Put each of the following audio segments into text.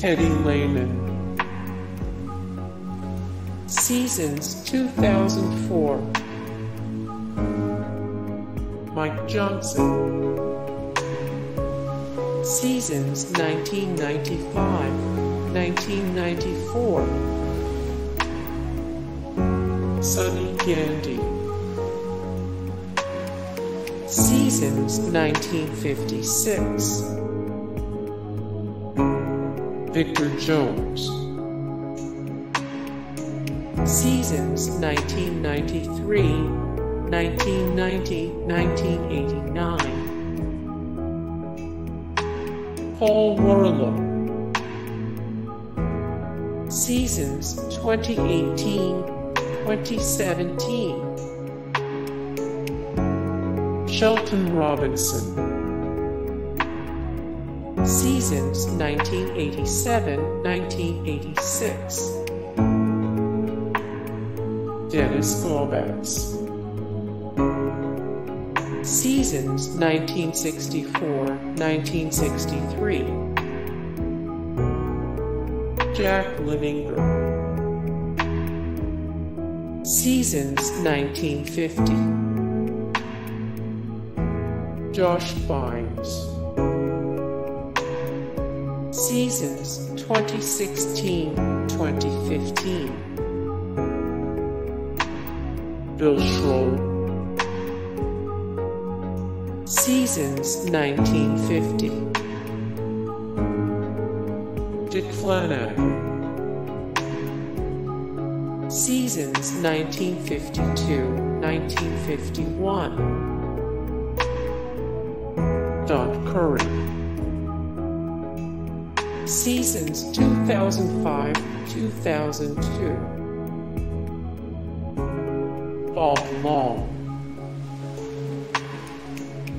Teddy Lehman. Seasons 2004. Mike Johnson. Seasons 1995, 1994. Sonny Gandee. Seasons 1956. Victor Jones. Seasons 1993, 1990, 1989. Paul Worrilow. Seasons 2018, 2017. Shelton Robinson. Seasons 1987 1986. Dennis Gaubatz. Seasons 1964 1963. Jack Lininger. Seasons 1950. Josh Bynes. Seasons 2016 2015. Bill Schroll. Seasons 1950. Dick Flanagan. Seasons 1952 1951. Don Curry. Seasons 2005 2002. Bob Long.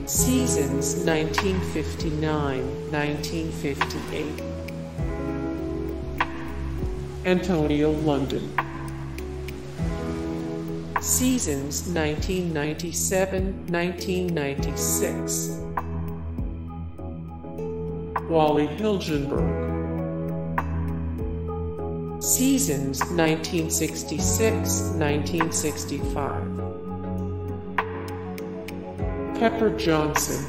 Seasons 1959 1958. Antonio London. Seasons 1997 1996. Wally Hilgenberg. Seasons 1966 1965. Pepper Johnson.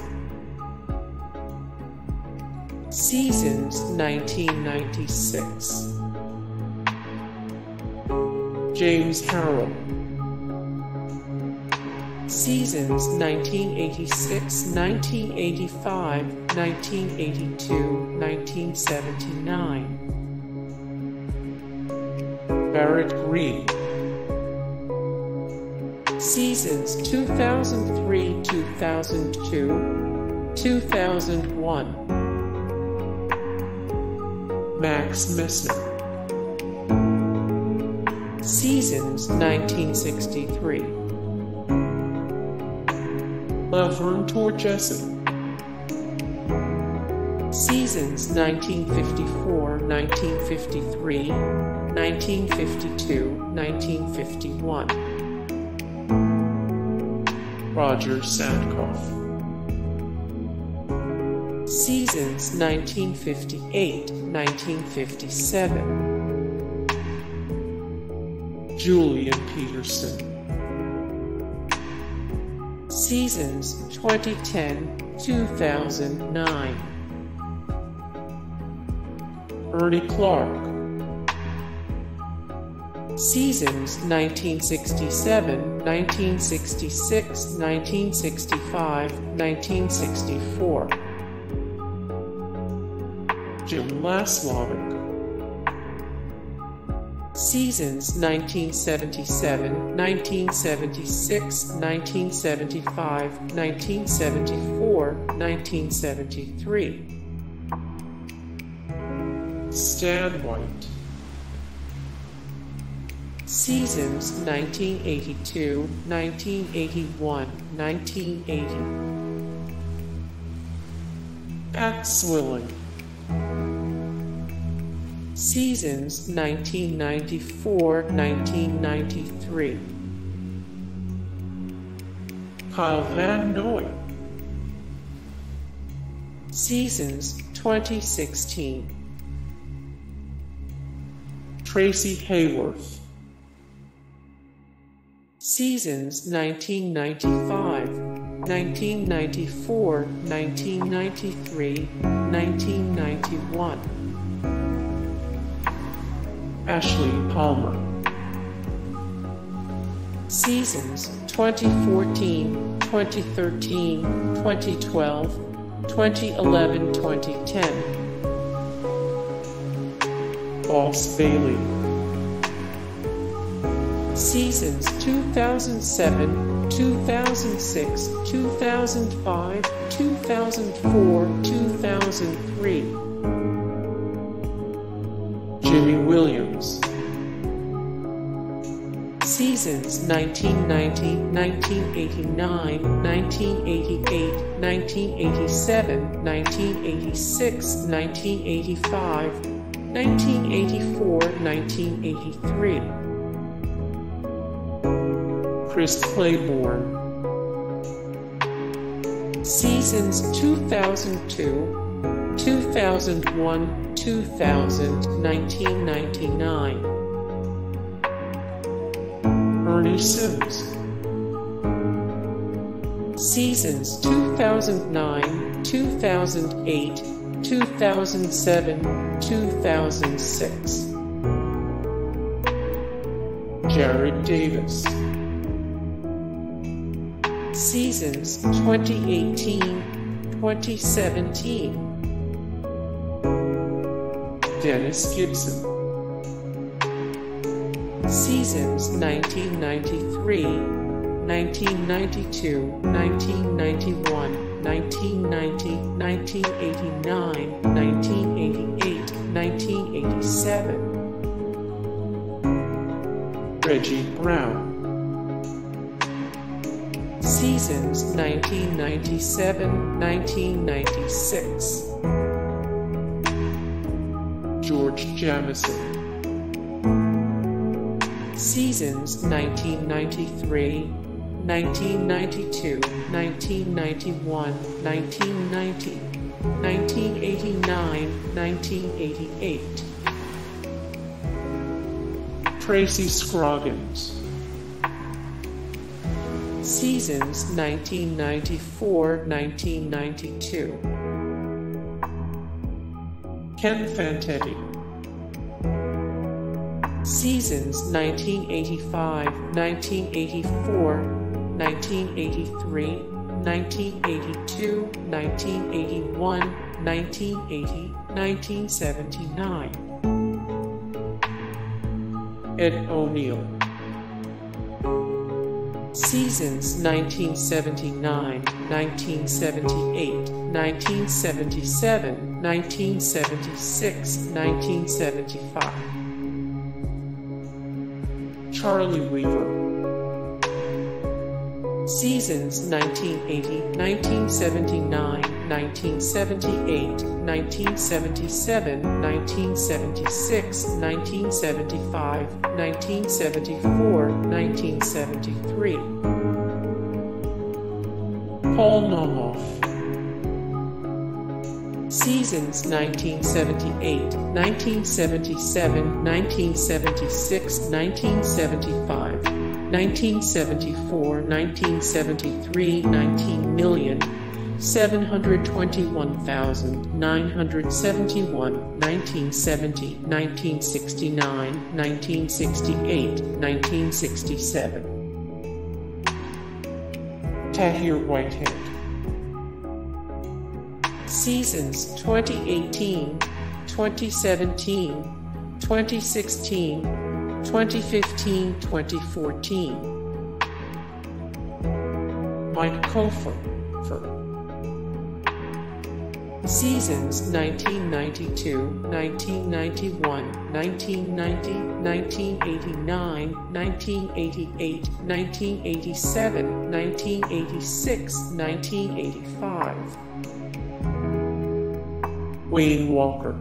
Seasons 1996. James Harrell. Seasons 1986, 1985, 1982, 1979. Barrett Reed. Seasons 2003, 2002, 2001. Max Messner. Seasons 1963. LaVern Torgeson. Seasons 1954, 1953, 1952, 1951. Roger Zatkoff. Seasons 1958, 1957. Julian Peterson. Seasons 2010 2009. Ernie Clark. Seasons 1967, 1966, 1965, 1964. Jim Laslavic. Seasons 1977, 1976, 1975, 1974, 1973. Stan White. Seasons 1982, 1981, 1980. Pat Swilling. Seasons 1994 1993. Kyle Van Noy. Seasons 2016. Tracy Hayworth. Seasons 1995, 1994, 1993, 1991. Ashlee Palmer. Seasons 2014, 2013, 2012, 2011, 2010. Boss Bailey. Seasons 2007, 2006, 2005, 2004, 2003. Jimmy Williams. Seasons 1990, 1989, 1988, 1987, 1986, 1985, 1984, 1983. Chris Claiborne. Seasons 2002, 2001, 2000, 1999. Ernie Sims. Seasons 2009, 2008, 2007, 2006. Jarrad Davis. Seasons 2018, 2017. Dennis Gibson. Seasons 1993, 1992, 1991, 1990, 1989, 1988, 1987. Reggie Brown. Seasons 1997, 1996. George Jamison. Seasons 1993, 1992, 1991, 1990, 1989, 1988. Tracy Scroggins. Seasons 1994, 1992. Ken Fantetti. Seasons 1985, 1984, 1983, 1982, 1981, 1980, 1979. Ed O'Neil. Seasons 1979, 1978, 1977, 1976, 1975. Charlie Weaver. Seasons 1980, 1979, 1978, 1977, 1976, 1975, 1974, 1973. Paul Naumoff. Seasons 1978, 1977, 1976, 1975, 1974, 1973, 19 million. 721,971, 1970, 1969, 1968, 1967. Tahir Whitehead. Seasons 2018, 2017, 2016, 2015, 2014. Mike Cofer. Seasons 1992, 1991, 1990, 1989, 1988, 1987, 1986, 1985. Wayne Walker.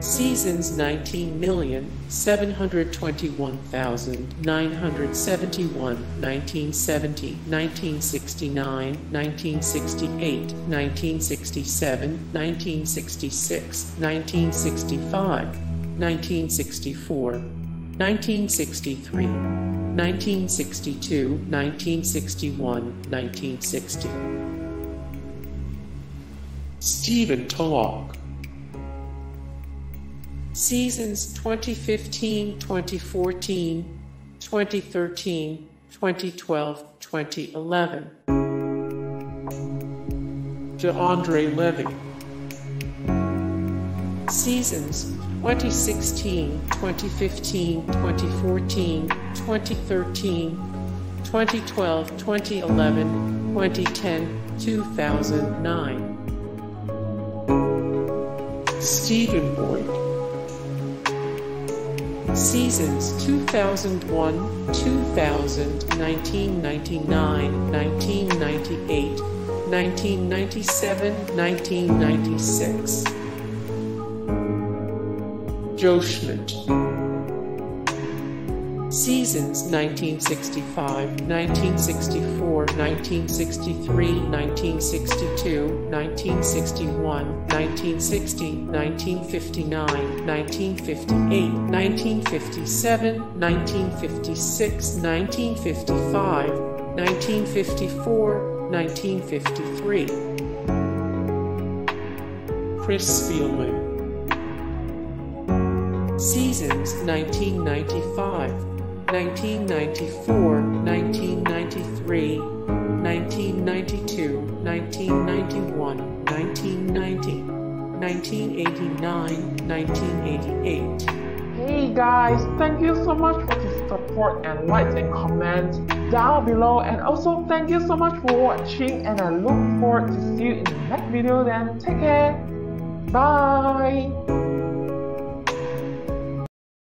Seasons 19,721,971, 1970, 1969, 1968, 1967, 1966, 1965, 1964, 1963, 1962, 1961, 1960. Stephen Tulloch, Seasons 2015, 2014, 2013, 2012, 2011. DeAndre Levy, Seasons 2016, 2015, 2014, 2013, 2012, 2011, 2010, 2009. Stephen Boyd, Seasons 2001, 2000, 1999, 1998, 1997, 1996. Joe Schmidt, Seasons 1965, 1964, 1963, 1962, 1961, 1960, 1959, 1958, 1957, 1956, 1955, 1954, 1953. Chris Spielman, Seasons 1995, 1994, 1993, 1992, 1991, 1990, 1989, 1988. Hey guys, thank you so much for the support and likes and comments down below and also thank you so much for watching and I look forward to see you in the next video then take care. Bye.